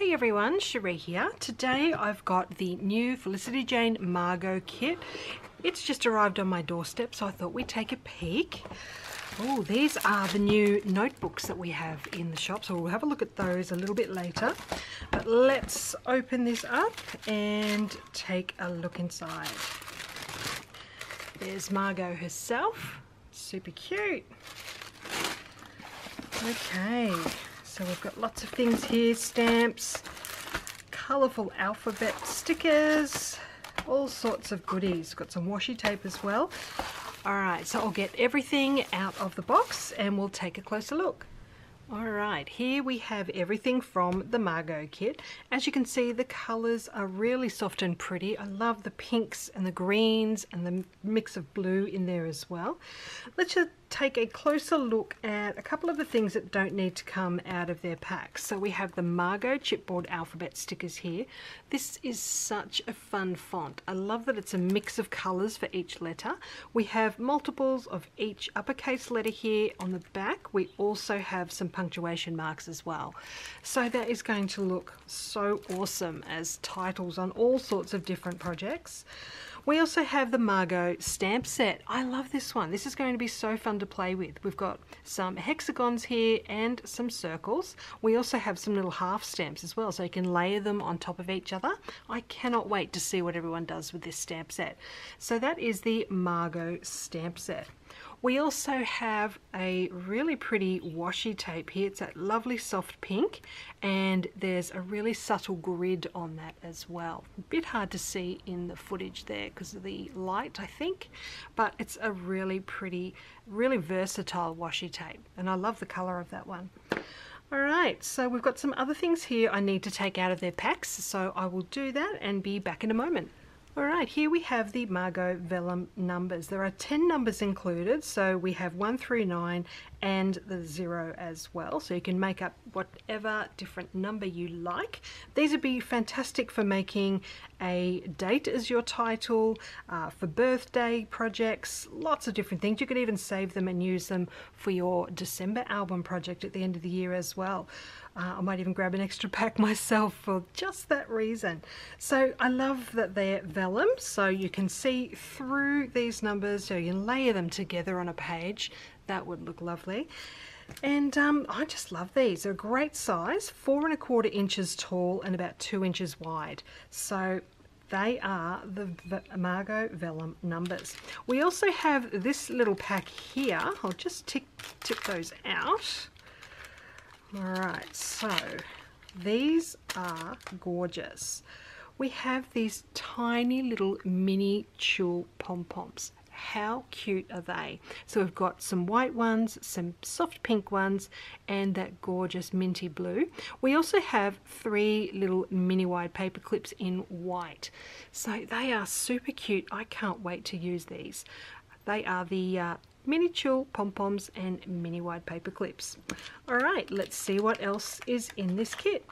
Hey everyone, Sheree here. Today I've got the new Felicity Jane Margot kit. It's just arrived on my doorstep so I thought we'd take a peek. Oh, these are the new notebooks that we have in the shop, so we'll have a look at those a little bit later. But let's open this up and take a look inside. There's Margot herself, super cute. Okay, so we've got lots of things here, stamps, colourful alphabet stickers, all sorts of goodies. Got some washi tape as well. Alright, so I'll get everything out of the box and we'll take a closer look. Alright, here we have everything from the Margot kit. As you can see, the colours are really soft and pretty. I love the pinks and the greens and the mix of blue in there as well. Let's just take a closer look at a couple of the things that don't need to come out of their packs. So we have the Margot chipboard alphabet stickers here. This is such a fun font. I love that it's a mix of colours for each letter. We have multiples of each uppercase letter here on the back. We also have some punctuation marks as well. So that is going to look so awesome as titles on all sorts of different projects. We also have the Margot stamp set. I love this one. This is going to be so fun to play with. We've got some hexagons here and some circles. We also have some little half stamps as well, so you can layer them on top of each other. I cannot wait to see what everyone does with this stamp set. So that is the Margot stamp set. We also have a really pretty washi tape here. It's that lovely soft pink and there's a really subtle grid on that as well. A bit hard to see in the footage there because of the light I think but it's a really pretty, really versatile washi tape and I love the colour of that one. Alright, so we've got some other things here I need to take out of their packs so I will do that and be back in a moment. Alright, here we have the Margot Vellum numbers. There are 10 numbers included, so we have 1 through 9 and the 0 as well. So you can make up whatever different number you like. These would be fantastic for making a date as your title, uh, for birthday projects, lots of different things. You could even save them and use them for your December album project at the end of the year as well. Uh, I might even grab an extra pack myself for just that reason. So I love that they're vellum, so you can see through these numbers, so you can layer them together on a page. That would look lovely. And um, I just love these. They're a great size, four and a quarter inches tall and about two inches wide. So they are the Margot Vellum numbers. We also have this little pack here. I'll just tick, tip those out. Alright, so these are gorgeous. We have these tiny little mini tulle pom-poms. How cute are they? So we've got some white ones, some soft pink ones, and that gorgeous minty blue. We also have three little mini wide paper clips in white. So they are super cute. I can't wait to use these. They are the uh, mini tulle pom-poms and mini wide paper clips. Alright, let's see what else is in this kit.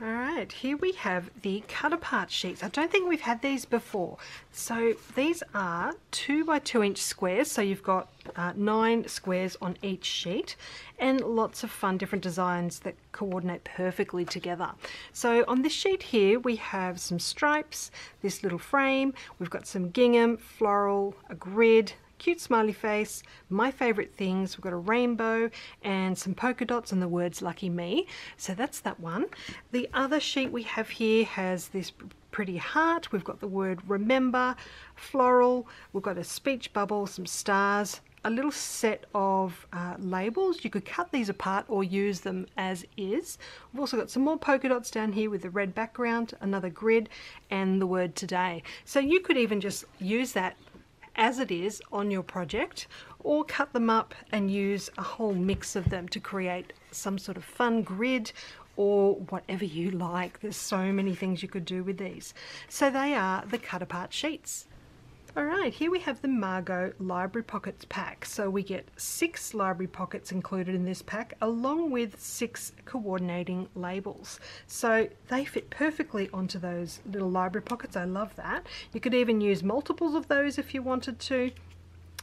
Alright, here we have the cut apart sheets. I don't think we've had these before. So these are 2 by 2 inch squares, so you've got uh, 9 squares on each sheet and lots of fun different designs that coordinate perfectly together. So on this sheet here we have some stripes, this little frame, we've got some gingham, floral, a grid, cute smiley face, my favourite things, we've got a rainbow and some polka dots and the words lucky me. So that's that one. The other sheet we have here has this pretty heart, we've got the word remember, floral, we've got a speech bubble, some stars, a little set of uh, labels. You could cut these apart or use them as is. We've also got some more polka dots down here with the red background, another grid, and the word today. So you could even just use that as it is on your project or cut them up and use a whole mix of them to create some sort of fun grid or whatever you like. There's so many things you could do with these. So they are the cut apart sheets. Alright, here we have the Margot Library Pockets pack. So we get six library pockets included in this pack along with six coordinating labels. So they fit perfectly onto those little library pockets. I love that. You could even use multiples of those if you wanted to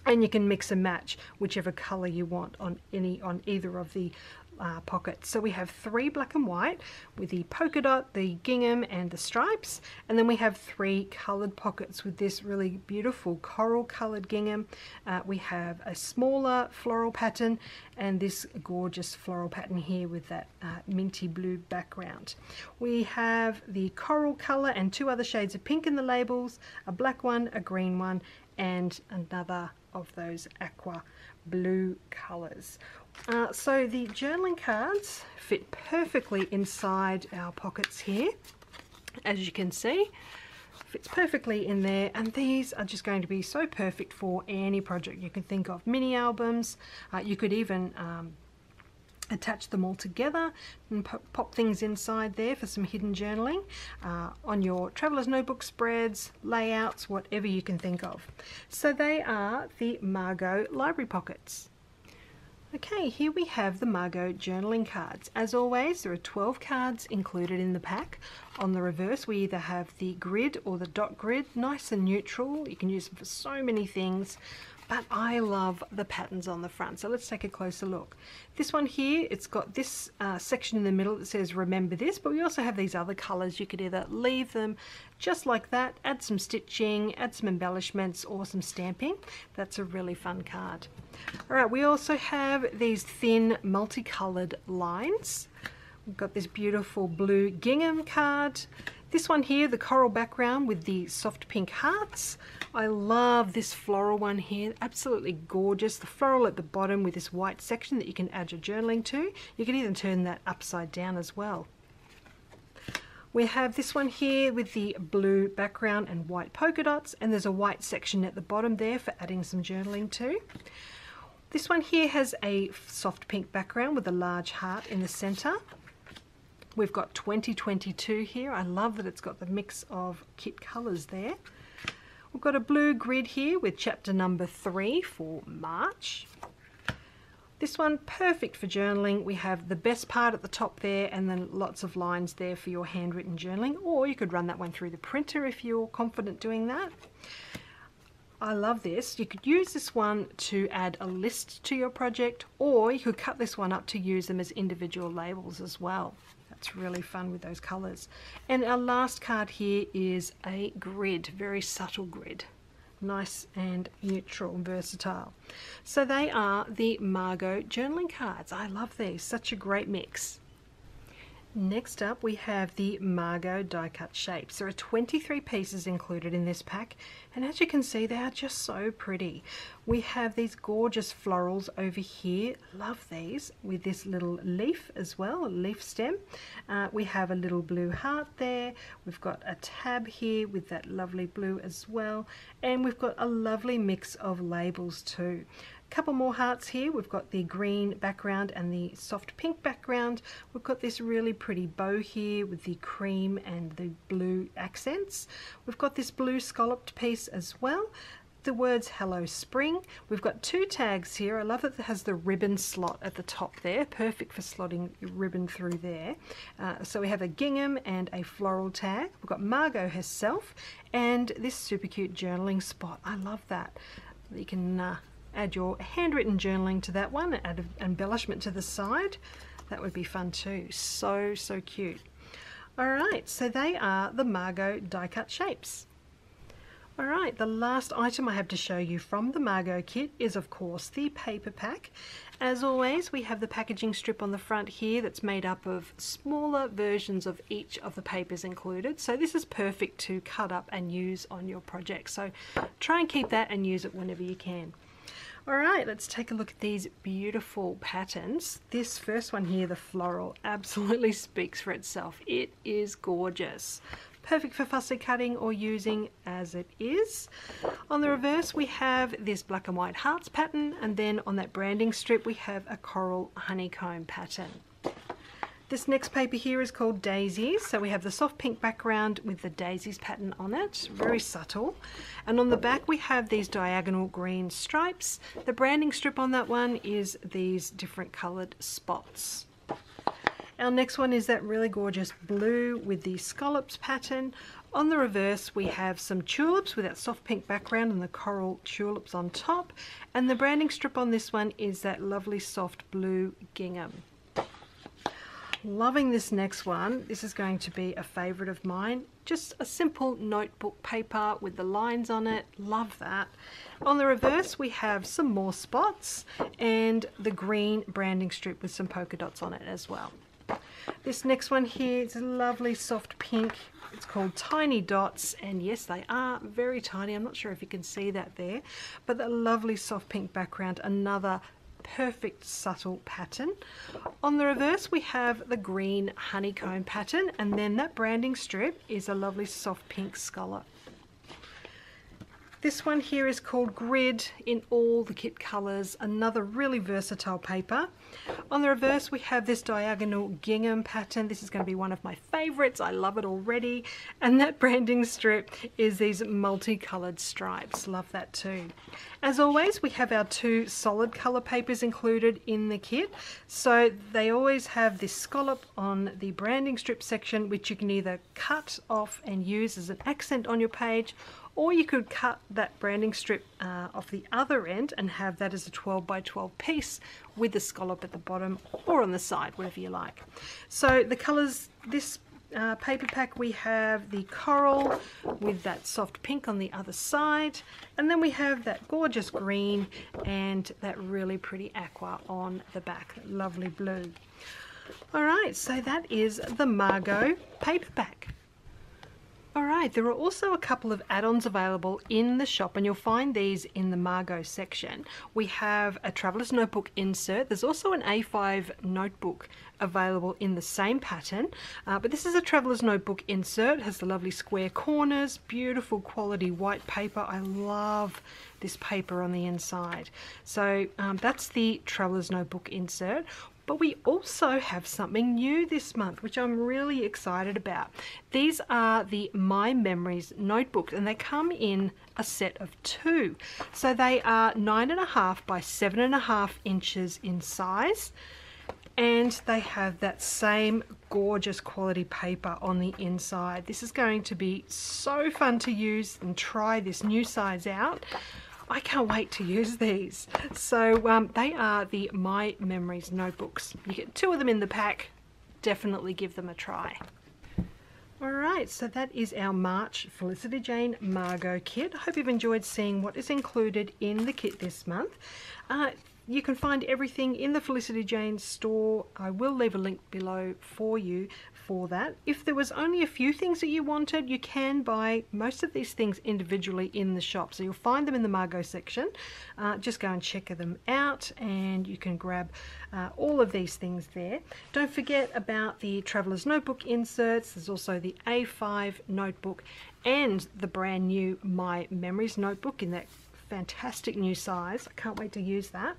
and you can mix and match whichever color you want on any on either of the uh, pockets. So we have three black and white with the polka dot, the gingham and the stripes. And then we have three coloured pockets with this really beautiful coral coloured gingham. Uh, we have a smaller floral pattern and this gorgeous floral pattern here with that uh, minty blue background. We have the coral colour and two other shades of pink in the labels, a black one, a green one and another of those aqua blue colours. Uh, so the journaling cards fit perfectly inside our pockets here, as you can see. Fits perfectly in there and these are just going to be so perfect for any project you can think of. Mini albums, uh, you could even um, attach them all together and pop things inside there for some hidden journaling uh, on your traveler's notebook spreads, layouts, whatever you can think of. So they are the Margot Library Pockets. Okay, here we have the Margot journaling cards. As always, there are 12 cards included in the pack. On the reverse, we either have the grid or the dot grid, nice and neutral. You can use them for so many things but I love the patterns on the front. So let's take a closer look. This one here, it's got this uh, section in the middle that says remember this, but we also have these other colors. You could either leave them just like that, add some stitching, add some embellishments or some stamping. That's a really fun card. All right, we also have these thin multicolored lines. We've got this beautiful blue gingham card. This one here, the coral background with the soft pink hearts. I love this floral one here, absolutely gorgeous. The floral at the bottom with this white section that you can add your journaling to. You can even turn that upside down as well. We have this one here with the blue background and white polka dots and there's a white section at the bottom there for adding some journaling to. This one here has a soft pink background with a large heart in the center. We've got 2022 here. I love that it's got the mix of kit colours there. We've got a blue grid here with chapter number three for March. This one, perfect for journaling. We have the best part at the top there and then lots of lines there for your handwritten journaling, or you could run that one through the printer if you're confident doing that. I love this. You could use this one to add a list to your project, or you could cut this one up to use them as individual labels as well. That's really fun with those colours. And our last card here is a grid, very subtle grid. Nice and neutral and versatile. So they are the Margot journaling cards. I love these, such a great mix. Next up we have the Margot die cut shapes. There are 23 pieces included in this pack and as you can see they are just so pretty. We have these gorgeous florals over here, love these, with this little leaf as well, a leaf stem. Uh, we have a little blue heart there, we've got a tab here with that lovely blue as well and we've got a lovely mix of labels too couple more hearts here. We've got the green background and the soft pink background. We've got this really pretty bow here with the cream and the blue accents. We've got this blue scalloped piece as well. The words hello spring. We've got two tags here. I love that it has the ribbon slot at the top there perfect for slotting ribbon through there. Uh, so we have a gingham and a floral tag. We've got Margot herself and this super cute journaling spot. I love that. You can uh, add your handwritten journaling to that one, add an embellishment to the side. That would be fun too. So, so cute. Alright, so they are the Margot die cut shapes. Alright, the last item I have to show you from the Margot kit is of course the paper pack. As always, we have the packaging strip on the front here that's made up of smaller versions of each of the papers included. So this is perfect to cut up and use on your project. So try and keep that and use it whenever you can. All right, let's take a look at these beautiful patterns. This first one here, the floral, absolutely speaks for itself. It is gorgeous. Perfect for fussy cutting or using as it is. On the reverse, we have this black and white hearts pattern, and then on that branding strip, we have a coral honeycomb pattern. This next paper here is called Daisies. So we have the soft pink background with the daisies pattern on it, very subtle. And on the back we have these diagonal green stripes. The branding strip on that one is these different coloured spots. Our next one is that really gorgeous blue with the scallops pattern. On the reverse we have some tulips with that soft pink background and the coral tulips on top. And the branding strip on this one is that lovely soft blue gingham. Loving this next one. This is going to be a favourite of mine. Just a simple notebook paper with the lines on it. Love that. On the reverse we have some more spots and the green branding strip with some polka dots on it as well. This next one here is a lovely soft pink. It's called Tiny Dots and yes they are very tiny. I'm not sure if you can see that there but a lovely soft pink background. Another perfect subtle pattern. On the reverse we have the green honeycomb pattern and then that branding strip is a lovely soft pink scallop. This one here is called Grid in all the kit colours, another really versatile paper. On the reverse we have this diagonal gingham pattern. This is going to be one of my favourites, I love it already. And that branding strip is these multicoloured stripes, love that too. As always we have our two solid colour papers included in the kit. So they always have this scallop on the branding strip section which you can either cut off and use as an accent on your page or you could cut that branding strip uh, off the other end and have that as a 12 by 12 piece with the scallop at the bottom or on the side, whatever you like. So the colours, this uh, paper pack we have the coral with that soft pink on the other side. And then we have that gorgeous green and that really pretty aqua on the back. Lovely blue. All right so that is the Margot paper pack Alright, there are also a couple of add-ons available in the shop and you'll find these in the Margot section. We have a Traveller's Notebook insert. There's also an A5 notebook available in the same pattern, uh, but this is a Traveller's Notebook insert. It has the lovely square corners, beautiful quality white paper. I love this paper on the inside. So um, that's the Traveller's Notebook insert. But we also have something new this month, which I'm really excited about. These are the My Memories notebooks, and they come in a set of two. So they are nine and a half by seven and a half inches in size and they have that same gorgeous quality paper on the inside. This is going to be so fun to use and try this new size out. I can't wait to use these. So um, they are the My Memories notebooks. You get two of them in the pack. Definitely give them a try. Alright, so that is our March Felicity Jane Margot kit. I hope you've enjoyed seeing what is included in the kit this month. Uh, you can find everything in the Felicity Jane store. I will leave a link below for you for that. If there was only a few things that you wanted, you can buy most of these things individually in the shop. So you'll find them in the Margot section. Uh, just go and check them out and you can grab uh, all of these things there. Don't forget about the Traveller's Notebook inserts. There's also the A5 notebook and the brand new My Memories notebook in that fantastic new size. I can't wait to use that.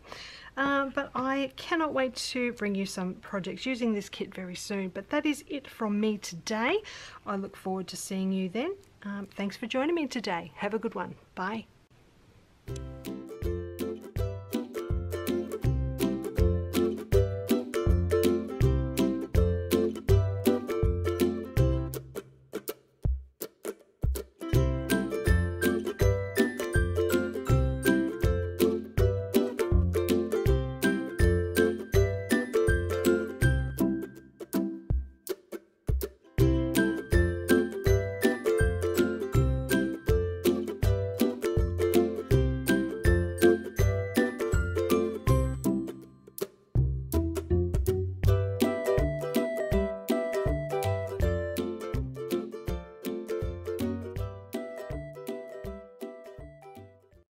Um, but I cannot wait to bring you some projects using this kit very soon. But that is it from me today. I look forward to seeing you then. Um, thanks for joining me today. Have a good one. Bye.